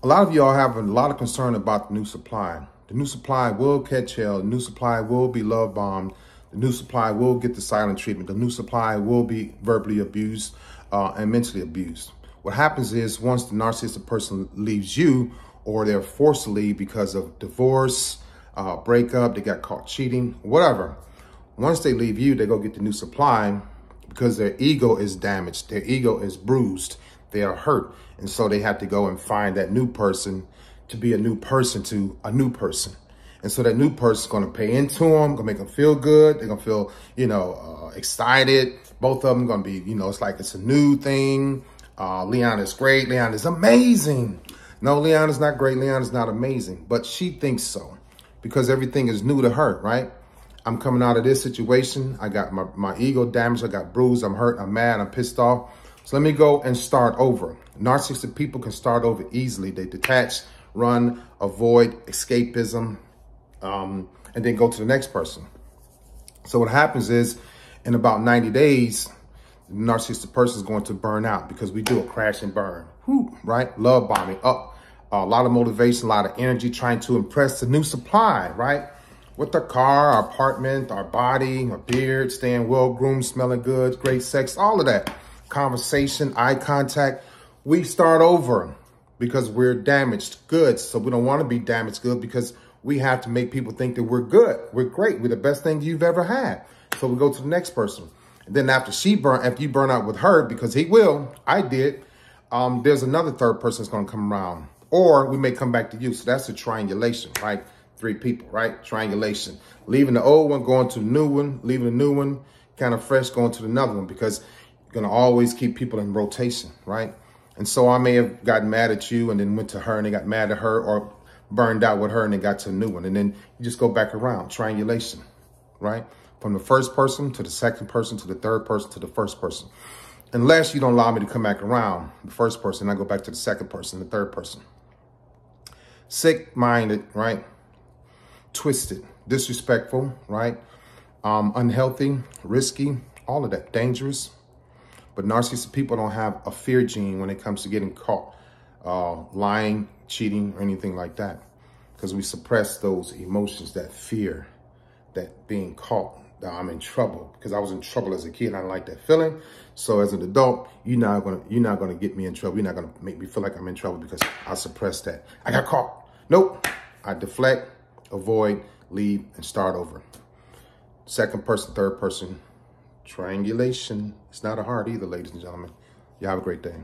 a lot of y'all have a lot of concern about the new supply. The new supply will catch hell. The new supply will be love bombed. The new supply will get the silent treatment. The new supply will be verbally abused uh, and mentally abused. What happens is once the narcissistic person leaves you or they're forced to leave because of divorce, uh, breakup, they got caught cheating, whatever. Once they leave you, they go get the new supply because their ego is damaged. Their ego is bruised. They are hurt. And so they have to go and find that new person to be a new person to a new person. And so that new person's going to pay into them, going to make them feel good. They're going to feel, you know, uh, excited. Both of them going to be, you know, it's like it's a new thing. Uh, Leon is great. Leon is amazing. No, Leon is not great. Leon is not amazing, but she thinks so because everything is new to her, right? I'm coming out of this situation. I got my, my ego damaged. I got bruised. I'm hurt. I'm mad. I'm pissed off. So let me go and start over. Narcissistic people can start over easily. They detach, run, avoid escapism, um, and then go to the next person. So what happens is in about 90 days, the narcissistic person is going to burn out because we do a crash and burn, Whew, right? Love bombing up, a lot of motivation, a lot of energy trying to impress the new supply, right? With the car, our apartment, our body, our beard, staying well-groomed, smelling good, great sex, all of that. Conversation, eye contact. We start over because we're damaged goods. So we don't want to be damaged good because we have to make people think that we're good. We're great. We're the best thing you've ever had. So we go to the next person. And then after she burn, after you burn out with her, because he will, I did, um, there's another third person that's going to come around. Or we may come back to you. So that's a triangulation, right? Three people, right? Triangulation. Leaving the old one, going to the new one, leaving the new one, kind of fresh, going to the another one because going to always keep people in rotation, right? And so I may have gotten mad at you and then went to her and they got mad at her or burned out with her and then got to a new one. And then you just go back around, triangulation, right? From the first person to the second person to the third person to the first person. Unless you don't allow me to come back around the first person, I go back to the second person, the third person. Sick-minded, right? Twisted, disrespectful, right? Um, unhealthy, risky, all of that, dangerous. But narcissistic people don't have a fear gene when it comes to getting caught uh, lying, cheating, or anything like that. Because we suppress those emotions, that fear, that being caught, that I'm in trouble. Because I was in trouble as a kid I like that feeling. So as an adult, you're not gonna you're not gonna get me in trouble. You're not gonna make me feel like I'm in trouble because I suppressed that. I got caught. Nope. I deflect, avoid, leave, and start over. Second person, third person, triangulation. It's not a hard either, ladies and gentlemen. Y'all have a great day.